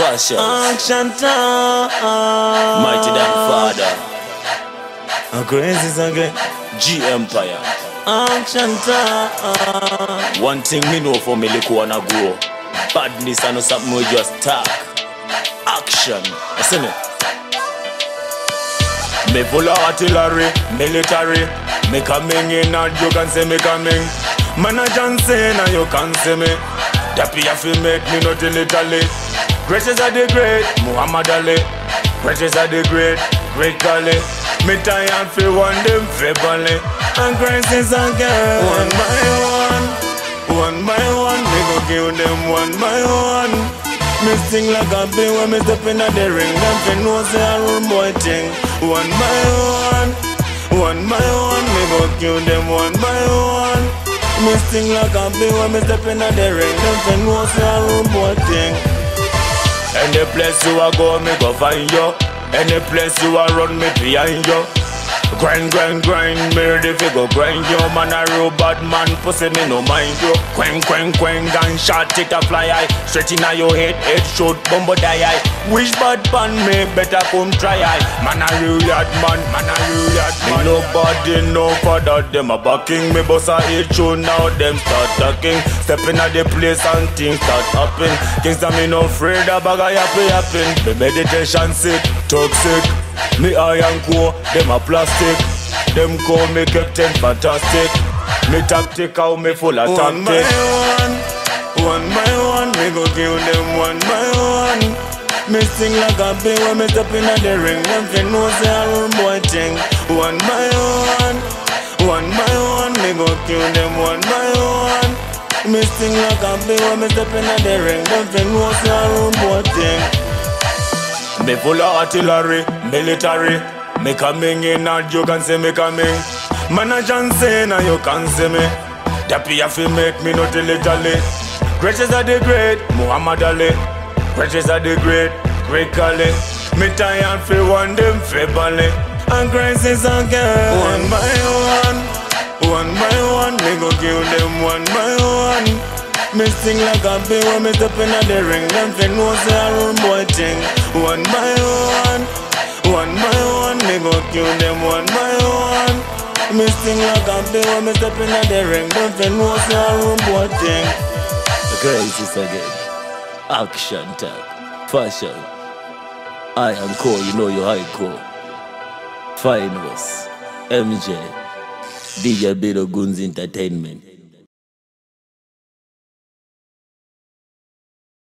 Action time. Mighty Dan father. A crazy again. G Empire. Action time. One thing me know for me look wanna grow. Badness and something we just talk. Action. Listen see me? Me full of artillery, military. Me coming in and you can see me coming. Man a John now you can see me. That be fi make me not in Italy. Gracious are the great, Muhammad Ali. Gracious are the great, great Kali. Me tired fi one them verbally. And Krisis again. One by one. One by one. Me go kill them one by one. Me sing like a bee when me step in the ring. Them fi know say a rude boy thing. One by one. One by one. Me go kill them one by one. Me sing like a bee when me step in the ring. Them fi know say a rude boy thing. Any place you a go, me go find you. Any place you a run, me behind you. Grind, grind, grind, me ready fi go grind you. Man a real bad man, pussy me no mind you. Quang, quang, quang, gunshot it a fly high. Straight inna your head, head shoot, bumbo die high. Wish bad pan me, better come try high. Man a real yard man, man a real nobody know for that, them a backing me, boss a hit you now, them start talking. Step inna the place and things start happen. Things that me no afraid of, bag a happy happen. Me meditation sick, toxic. Me iron core, them a plastic. Them call me captain fantastic. Me tactical, me full of One by tactic. one, one by one, me go kill them one by one. Me sing like a bee when me step in the ring. Them fi know say a rude thing. One by one, one by one, me go kill them one by one. Me sing like a bee when me step in the ring. Them know say a rude boy thing. Me full of artillery, military. Me coming in and you can see me coming. Man a John Cena, you can see me. That be a fi make me not illegally. Gracious are the great, Muhammad Ali. Gracious are the great, great Kali. Me tired fi one them febally. And Krisis again. One by one, one by one, me go kill them one by one. Me sing like a bee when me step in the ring. Them fi know say a rude boy thing. One by one, one by one, me go kill them one by one. Me sing like a bee when me step in the ring. Them fi know say a rude boy thing. Krisis again. Action tag. Fashion. I am core, you know you high Finals, MJ, DJ Biro Guns Entertainment.